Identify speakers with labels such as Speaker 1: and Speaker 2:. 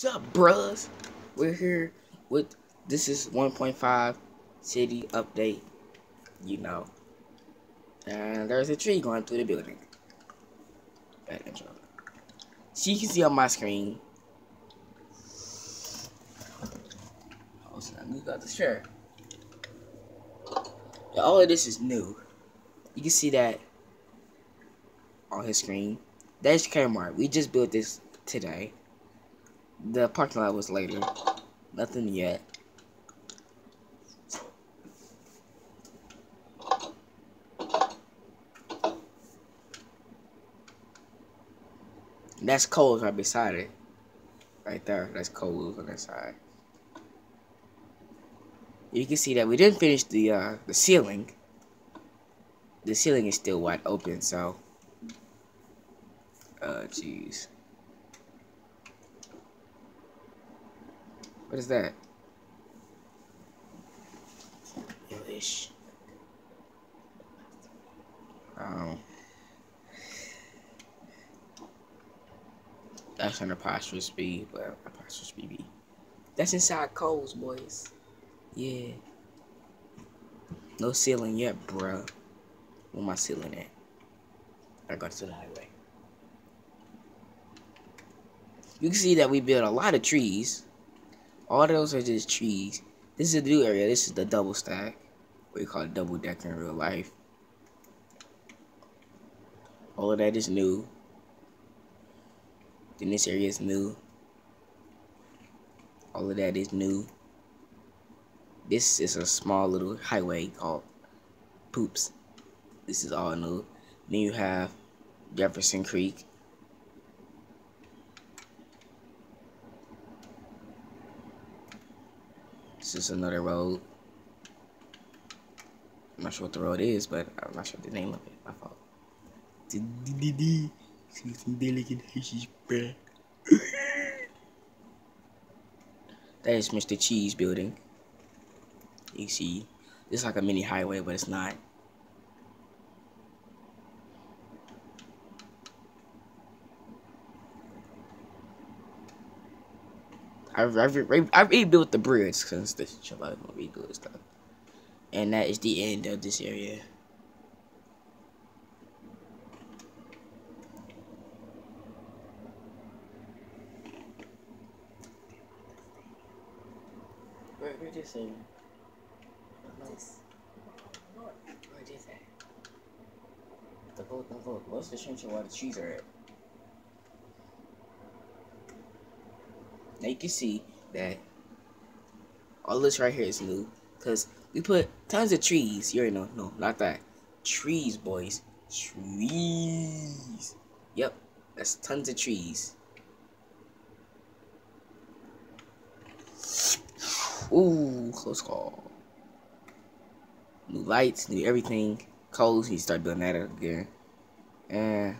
Speaker 1: What's up, bros? We're here with this is 1.5 city update. You know, and there's a tree going through the building. Bad intro. So you can see on my screen. Oh, so I got the shirt. All of this is new. You can see that on his screen. That's Kmart. We just built this today. The parking lot was later. Nothing yet. That's Kohl's right beside it. Right there. That's Kohl's on that side. You can see that we didn't finish the uh, the ceiling. The ceiling is still wide open, so. Uh, jeez. What is that? English. Um. That's an apostrophe B, but apostrophe B. That's inside Kohl's, boys. Yeah. No ceiling yet, bruh. Where my ceiling at? I got to the highway. You can see that we built a lot of trees. All those are just trees. This is the new area. This is the double stack. What you call it double decker in real life. All of that is new. Then this area is new. All of that is new. This is a small little highway called Poops. This is all new. Then you have Jefferson Creek. This is another road. I'm not sure what the road is, but I'm not sure the name of it. My fault. That is Mr. Cheese building. You see, it's like a mini highway, but it's not. I I I rebuilt the bridge because this I gonna stuff, and that is the end of this area. Where, where this in? Nice. Where is that? The vote, the vote. What's the censure where the trees are at? Now you can see that all this right here is new because we put tons of trees. You already know, no, not that. Trees, boys. Trees. Yep, that's tons of trees. Ooh, close call. New lights, new everything. Codes, he start doing that again. And